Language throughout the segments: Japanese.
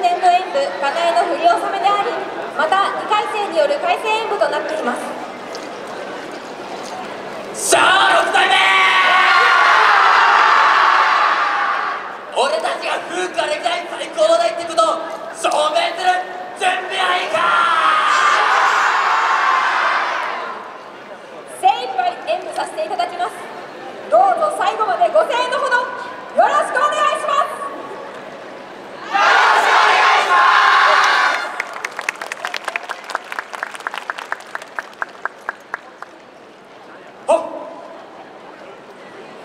かなえの振り納めでありまた2回戦による改正演舞となっています。さあ6代目。俺たちが風化歴代最高だってことを証明する準備はいいか。精一杯演舞させていただきます。どうぞ最後までご声援のほどよろしくお願いしますほっ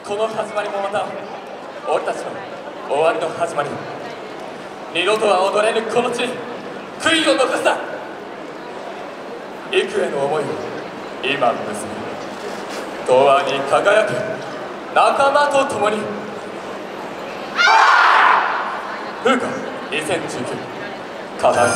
この始まりもまた俺たちの終わりの始まり。二度とは踊れぬこの地に悔いを残した幾重の思いを今結び永遠に輝く仲間と共に。風花2019課題。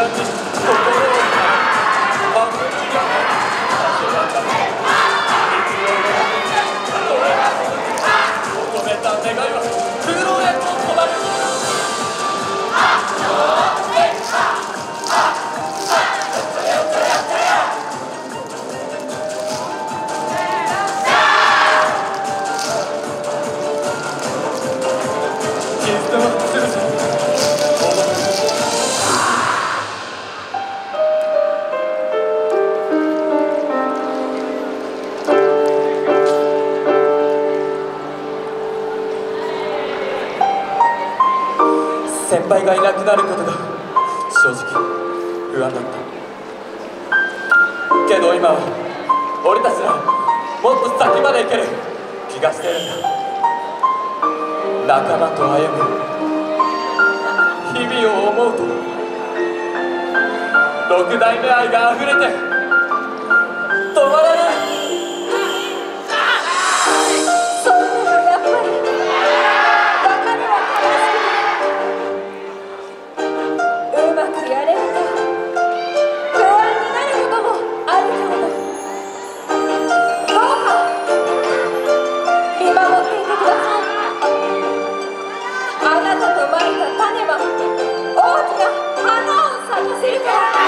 あ先輩がいなくなることが正直不安だった。けど今は俺たちらもっと先まで行ける。気がしてる。んだ仲間と歩む。日々を思うと六代目愛が溢れて止まらない。花を咲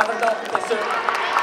Daha da teşekkür